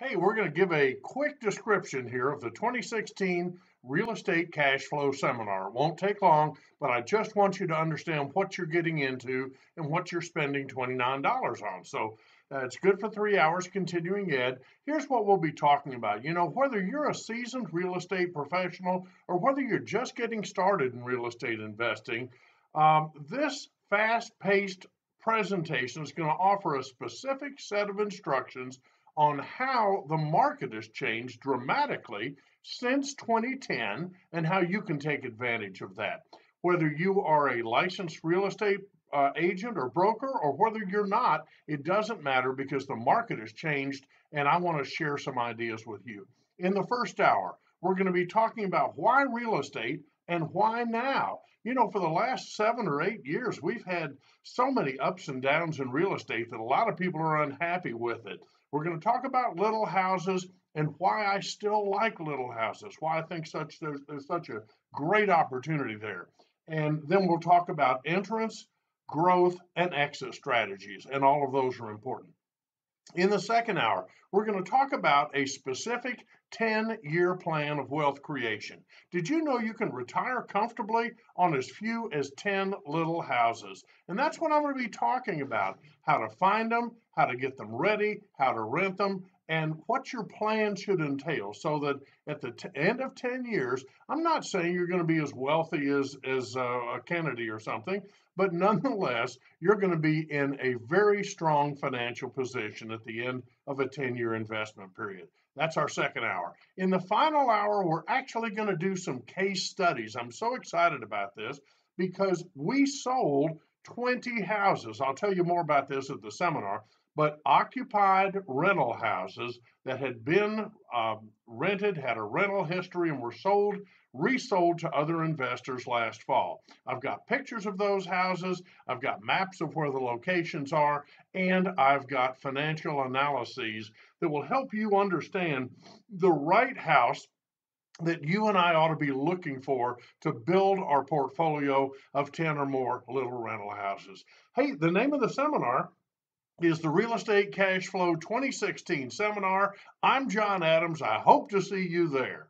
Hey, we're going to give a quick description here of the 2016 Real Estate Cash Flow Seminar. It won't take long, but I just want you to understand what you're getting into and what you're spending $29 on. So uh, it's good for three hours continuing ed. Here's what we'll be talking about. You know, whether you're a seasoned real estate professional or whether you're just getting started in real estate investing, um, this fast paced presentation is going to offer a specific set of instructions on how the market has changed dramatically since 2010 and how you can take advantage of that. Whether you are a licensed real estate uh, agent or broker or whether you're not, it doesn't matter because the market has changed and I want to share some ideas with you. In the first hour, we're going to be talking about why real estate and why now? You know, for the last seven or eight years, we've had so many ups and downs in real estate that a lot of people are unhappy with it. We're going to talk about little houses and why I still like little houses, why I think such there's, there's such a great opportunity there. And then we'll talk about entrance, growth, and exit strategies, and all of those are important. In the second hour, we're going to talk about a specific 10 year plan of wealth creation. Did you know you can retire comfortably on as few as 10 little houses? And that's what I'm going to be talking about how to find them, how to get them ready, how to rent them, and what your plan should entail so that at the t- end of 10 years i'm not saying you're going to be as wealthy as as uh, kennedy or something but nonetheless you're going to be in a very strong financial position at the end of a 10 year investment period. That's our second hour. In the final hour we're actually going to do some case studies. I'm so excited about this because we sold 20 houses. I'll tell you more about this at the seminar but occupied rental houses that had been um, rented, had a rental history, and were sold, resold to other investors last fall. I've got pictures of those houses, I've got maps of where the locations are, and I've got financial analyses that will help you understand the right house that you and I ought to be looking for to build our portfolio of 10 or more little rental houses. Hey, the name of the seminar is the Real Estate Cash Flow 2016 seminar. I'm John Adams. I hope to see you there.